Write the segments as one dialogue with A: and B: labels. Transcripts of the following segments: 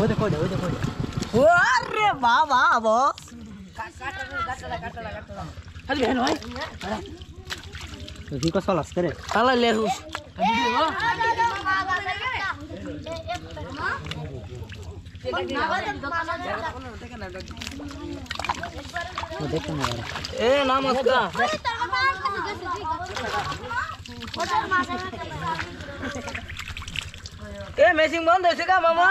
A: वो देखो वो
B: देखो वो
A: अरे वाह वाह
B: बॉस अरे बहन भाई देखो साला करे साला ले उस ए नमस्कार ए मैचिंग बंद है मामा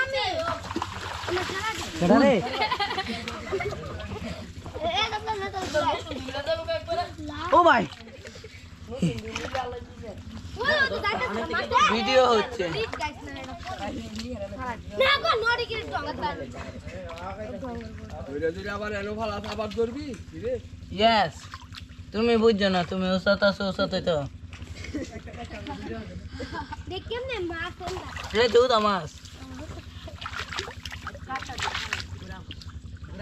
A: কেডা রে
B: ও ভাই। ভিডিও হচ্ছে। ইয়েস তুমি বুঝছ না তুমি ওসাত আছো ওসাতে তো
C: কেমনে মা কোনটা?
B: রে দুধ আমার।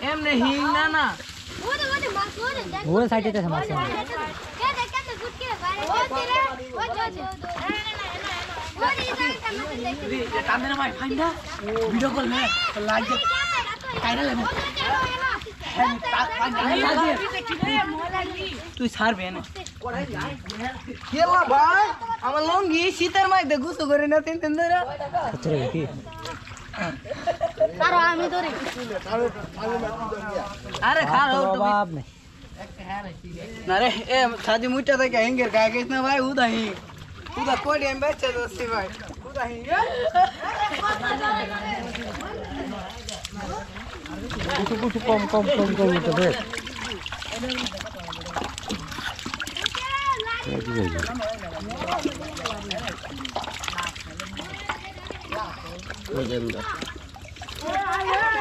B: বললে বাবা এমনি হিং না না
C: ওরে ওরে মা কোনে দেখ
A: ওই সাইডে তে মারছে
C: কে দেখ কেন গুটকে বাইরে ও তেরে ও জো ওরে ইদাই কামতে দেখ
B: কান্দে ভাই ফাইন্দা ভিডিও কল মে লাইক কাইরা লেবো তুই ছাড়বে না কেলা ভাই আমার লঙ্গি শীতের মাইতে গুছো করে না তিন তিন ধরে
A: আচ্ছা রে কি
C: তার আমি ধরে
B: আরে খার
A: বাপ নাই
B: না রে এ সাদি মুইটা থেকে হেঙ্গের গায়ে গেছ না ভাই উদা হি উদা কোডি এম বেচে দোস্তি ভাই উদা হি
A: কিছু কিছু কম কম কম কম তো দেখ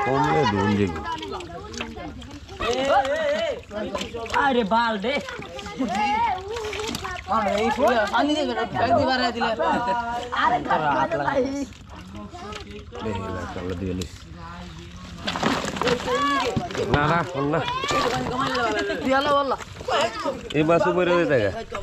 D: কমলে ধুন যাবি
B: আরে বাল দে মানে এই ফুলা পানি দেবে না ফেক দিবার দিলে আরে
D: দেখিলা কালা দিয়ে লিস না না না
B: দিয়ালা বললা
D: এই মাছ উপরে দেখা